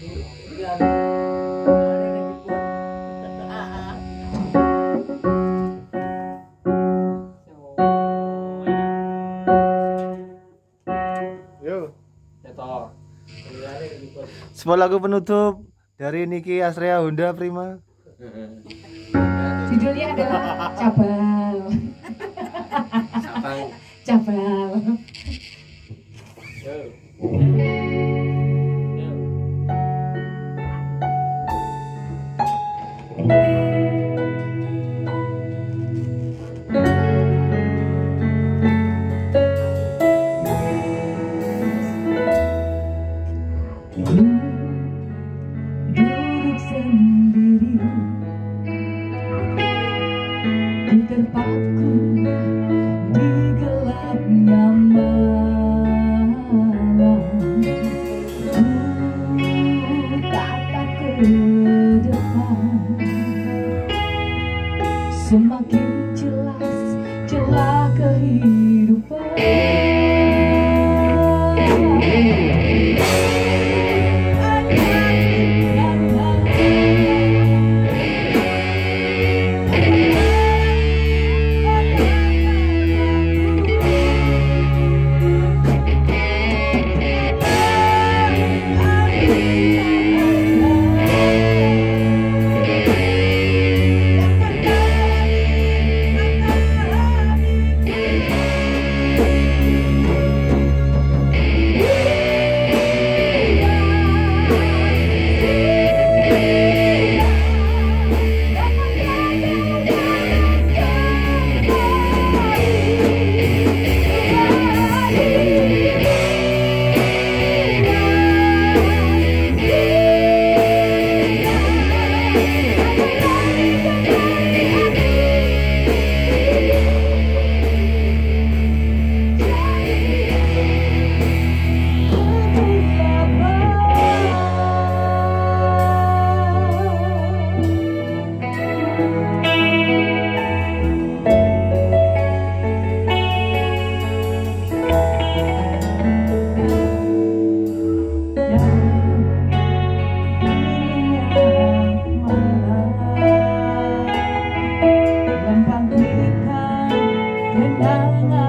Sebuah lagu penutup dari Niki Astrea Honda Prima. Judulnya adalah Cabal. Sabang. Cabal. Zumba la la